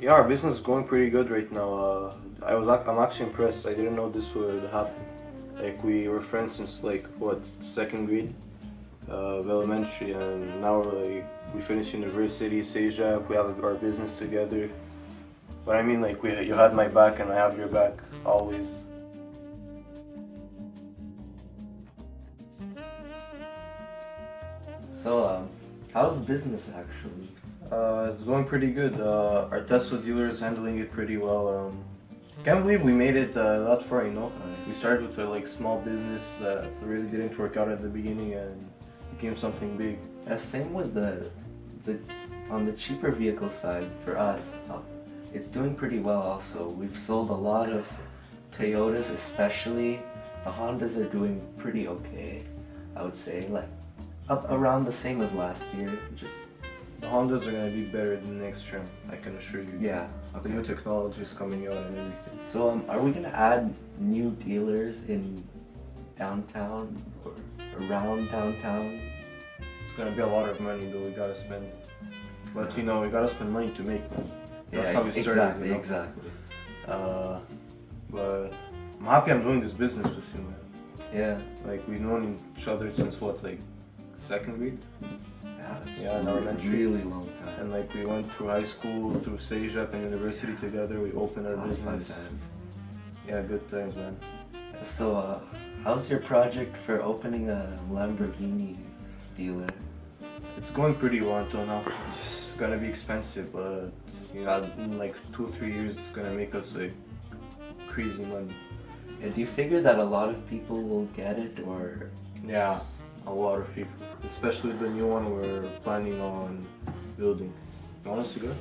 Yeah, our business is going pretty good right now. Uh, I was I'm actually impressed. I didn't know this would happen. Like we were friends since like what second grade uh, elementary, and now like we finished university, CEGEP. We have our business together. But I mean, like we you had my back, and I have your back always. So, um, how's business actually? Uh, it's going pretty good. Uh, our Tesla dealer is handling it pretty well. Um, can't believe we made it uh, that far. You know, we started with a like small business that really didn't work out at the beginning and became something big. Uh, same with the, the, on the cheaper vehicle side for us, uh, it's doing pretty well also. We've sold a lot of Toyotas especially. The Hondas are doing pretty okay, I would say. Like, up around the same as last year, just, The Hondas are gonna be better than next term. I can assure you. yeah. The new technology is coming out and everything. So, um, are we gonna add new dealers in downtown or around downtown? It's gonna be a lot of money though. We gotta spend. But you know, we gotta spend money to make money. That's how we started. exactly, you know? exactly. Uh, but I'm happy I'm doing this business with you, man. Yeah. Like we've known each other since what, like second grade, Yeah, Yeah, in elementary. really long time. and like we went through high school, through CEGEP and university together. We opened our Lot business. times. Yeah, good times, man. So, uh, how's your project for opening a Lamborghini dealer? It's going pretty well until now. It's gonna be expensive, but you know, in like two three years, it's gonna make us like crazy money. And do you figure that a lot of people will get it, or Yeah, a lot of people, especially the new one we're planning on building. You want us to go?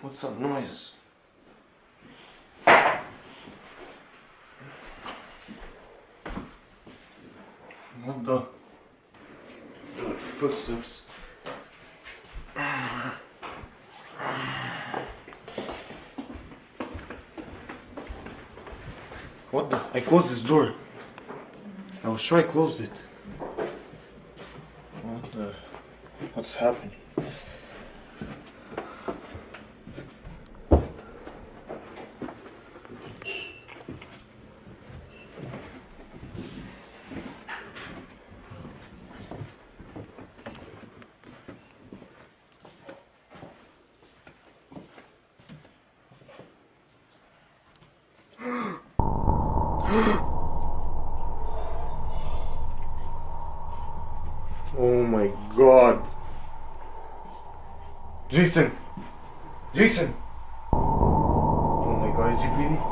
What's noise? What the? the footsteps. What the? I closed this door. I was sure I closed it. What the? What's happening? Oh my god. Jason! Jason! Oh my god, is he breathing?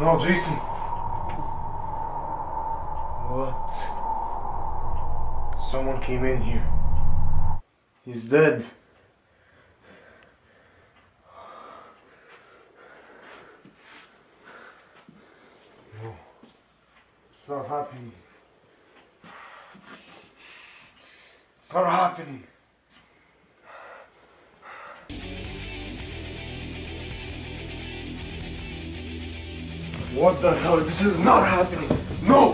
No, Jason! What? Someone came in here. He's dead. Not happening. Not happening. What the hell? This is not happening. No!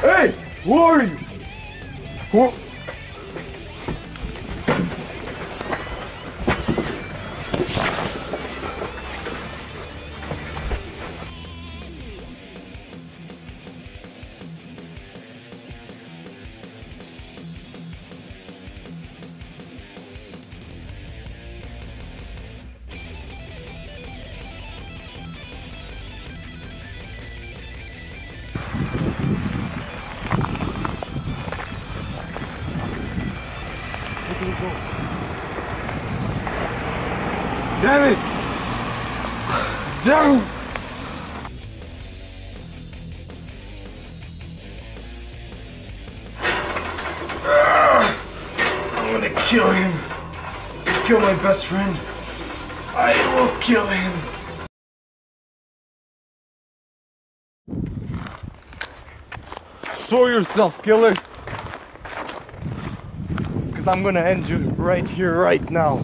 Hey! Who are you? Who? Damn it! Damn! I'm gonna kill him. kill my best friend. I will kill him. Show yourself, killer. I'm gonna end you right here, right now.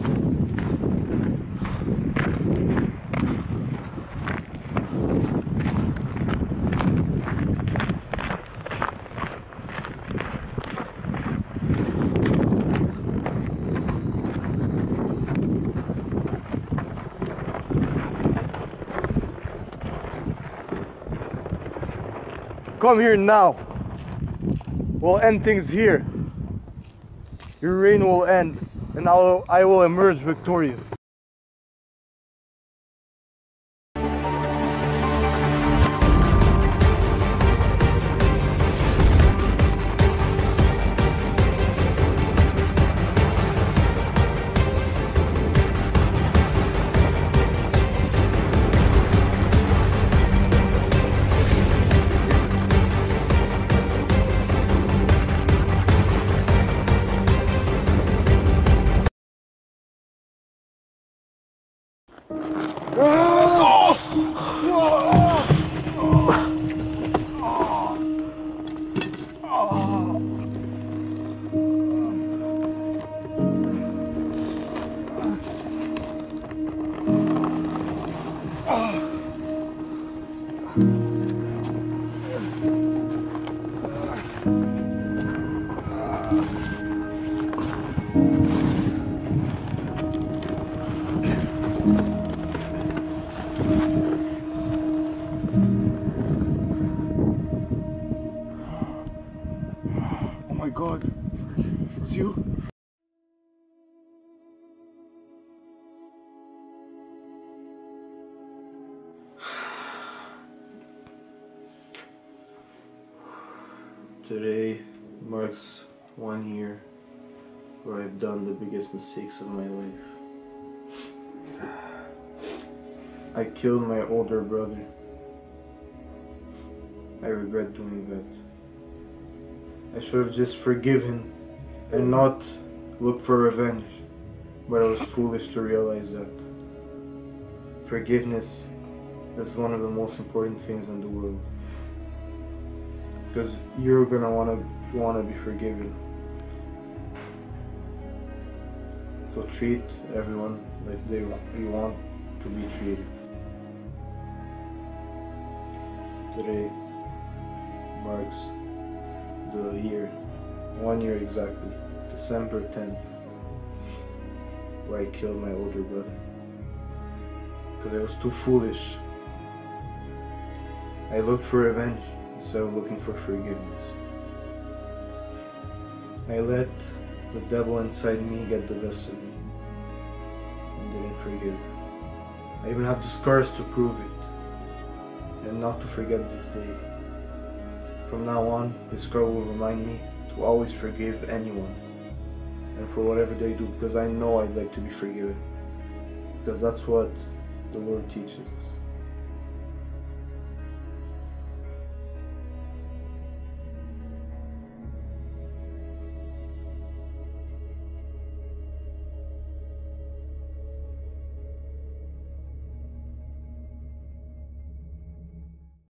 Come here now. We'll end things here. Your reign will end, and I will, I will emerge victorious. My god. It's you? Today marks one year where I've done the biggest mistakes of my life. I killed my older brother. I regret doing that. I should have just forgiven and not look for revenge, but I was foolish to realize that. Forgiveness is one of the most important things in the world because you're gonna wanna wanna be forgiven. So treat everyone like they you want to be treated. Today marks the year, one year exactly, December 10th, where I killed my older brother. Because I was too foolish. I looked for revenge instead of looking for forgiveness. I let the devil inside me get the best of me and didn't forgive. I even have the scars to prove it and not to forget this day. From now on, this girl will remind me to always forgive anyone and for whatever they do because I know I'd like to be forgiven because that's what the Lord teaches us.